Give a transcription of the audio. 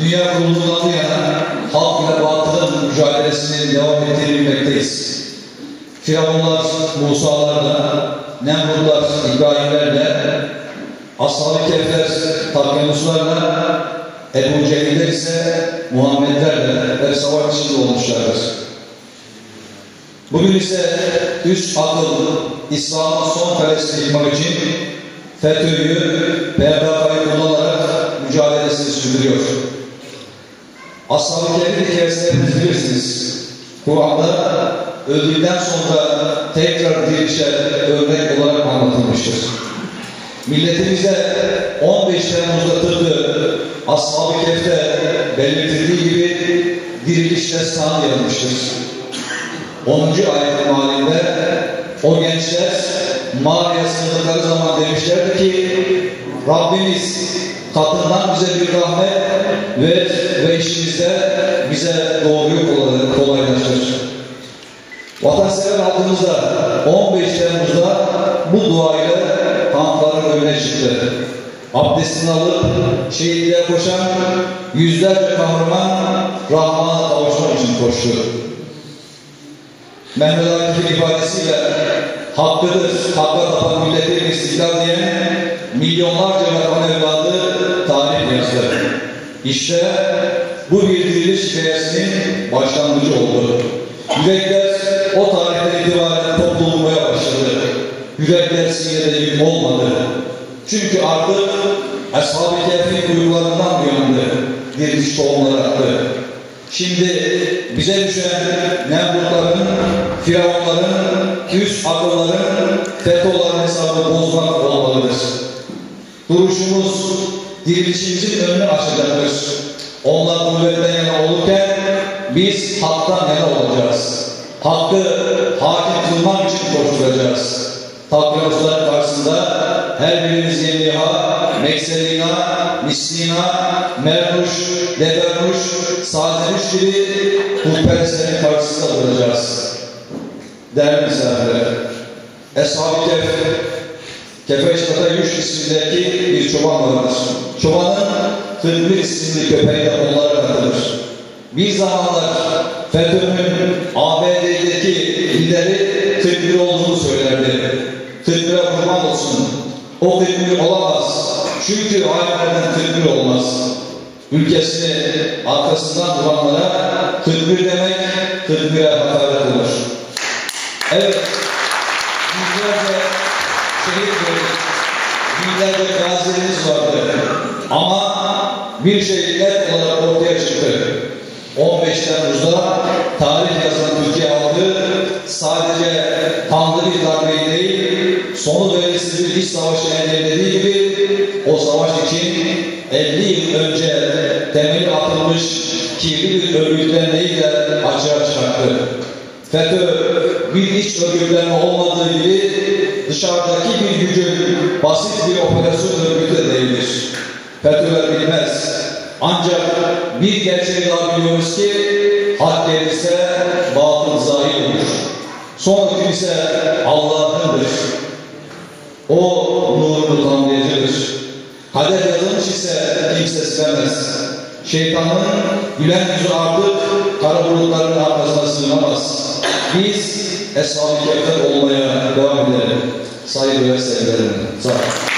dünya kurulundan yana halk ile batılın mücadelesini devam ettirebilmekteyiz. Firavunlar, Musa'larla, Nemrutlar, İbrahimlerle, Ashab-ı Kehfler, Takyanuslarla, Ebu Cehiller ise Muhammedlerle ve savaş içinde olmuşlardır. Bugün ise üst akıl, İslam'ın son kalesini yıkmak için FETÖ'yü, PKK'yı kullanarak mücadelesini sürdürüyor. Ashab-ı Kehf'in hikayesini hepiniz bilirsiniz. Kur'an'da öldükten sonra tekrar dirilişe örnek olarak anlatılmıştır. Milletimize 15 Temmuz'da tıpkı Ashab-ı Kehf'te belirtildiği gibi diriliş destanı yazmıştır. 10. ayet malinde o gençler mağaraya sığındıkları zaman demişlerdi ki Rabbimiz katından bize bir rahmet ver ve işimizde bize doğruyu kolaylaştır. Vatansever halkımızda 15 Temmuz'da bu duayla kampların önüne çıktı. Abdestini alıp şehitliğe koşan yüzlerce kahraman Rahman'a kavuşmak için koştu. Mehmet Akif'in ifadesiyle hakkıdır, hakka tapan milletin istiklal diyen milyonlarca vatan evladı. İşte bu bir diriliş hikayesinin başlangıcı oldu. Yürekler o tarihten itibaren toplulmaya başladı. Yürekler sinirde yük olmadı. Çünkü artık Ashab-ı Kehf'in duygularından uyandı. Diriliş tohumları attı. Şimdi bize düşen Nemrutların, Firavunların, üst akılların, FETÖ'ların hesabını bozmak olmalıdır. Duruşumuz dirilişimizin önünü açacaktır. Onlar kuvvetten yana olurken biz haktan yana olacağız. Hakkı hakim kılmak için koşturacağız. Takviyatçılar karşısında her birimiz Yemiha, Mekselina, Mislina, Mermuş, Debermuş, Sademuş gibi putperestlerin karşısında duracağız. Değerli misafirler, Eshab-ı Kehf, Kefeştata Yuş ismindeki bir çoban vardır. Çobanın Tıbbı isimli köpeği de onlara katılır. Bir zamanlar FETÖ'nün ABD'deki lideri Tıbbı olduğunu söylerdi. Tıbbı'ya kurban olsun. O Tıbbı olamaz. Çünkü ailelerden Tıbbı olmaz. Ülkesini arkasından duranlara Tıbbı demek Tıbbı'ya hakaret olur. Evet, yüzlerce şehit. Binlerce gazilerimiz vardı. Ama bir net olarak ortaya çıktı. 15 Temmuz'da tarih yazan Türkiye halkı sadece kanlı bir darbeyi değil, sonu belirsiz bir iç savaşı engellediği gibi o savaş için 50 yıl önce temel atılmış kirli bir örgütlenmeyi de açığa çıkarttı. FETÖ bir iç örgütlenme olmadığı gibi dışarıdaki bir gücün basit bir operasyon örgütü de değildir. FETÖ'ler bilmez. Ancak bir gerçeği daha biliyoruz ki hak gelirse batıl zahir olur. Son hüküm ise Allah'ındır. O nurunu tamlayıcıdır. Kader yazılmış ise kimse silemez. Şeytanın gülen yüzü artık kara bulutların arkasına sığınamaz. Biz Eshab-ı olmaya devam edelim. Saygı ve sevgilerim. Sağ olun.